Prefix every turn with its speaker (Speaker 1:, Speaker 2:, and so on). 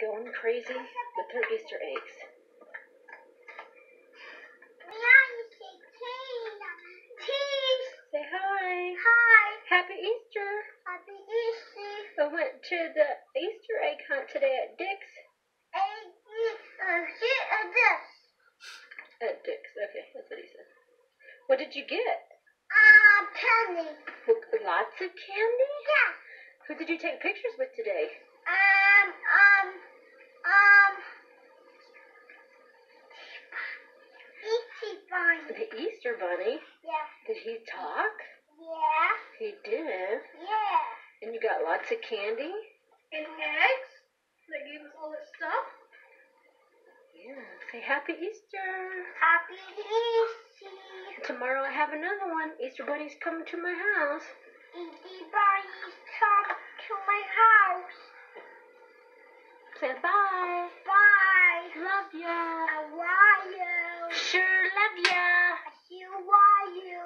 Speaker 1: going crazy with her Easter eggs. Say hi.
Speaker 2: Hi.
Speaker 1: Happy Easter.
Speaker 2: Happy Easter.
Speaker 1: I went to the Easter egg hunt today at Dick's.
Speaker 2: And uh, is this.
Speaker 1: At Dick's. Okay, that's what he said. What did you get?
Speaker 2: Uh, penny.
Speaker 1: Lots of candy?
Speaker 2: Yeah.
Speaker 1: Who did you take pictures with today?
Speaker 2: Bunny.
Speaker 1: The Easter Bunny.
Speaker 2: Yeah.
Speaker 1: Did he talk?
Speaker 2: Yeah.
Speaker 1: He did.
Speaker 2: Yeah.
Speaker 1: And you got lots of candy?
Speaker 3: And eggs. They gave us all this stuff.
Speaker 1: Yeah. Say Happy Easter.
Speaker 2: Happy Easter.
Speaker 1: Tomorrow I have another one. Easter Bunny's coming to my house.
Speaker 2: Easy bunnies come to my house.
Speaker 1: Say bye.
Speaker 2: Bye.
Speaker 1: Love ya
Speaker 2: sure love ya. You
Speaker 1: are you.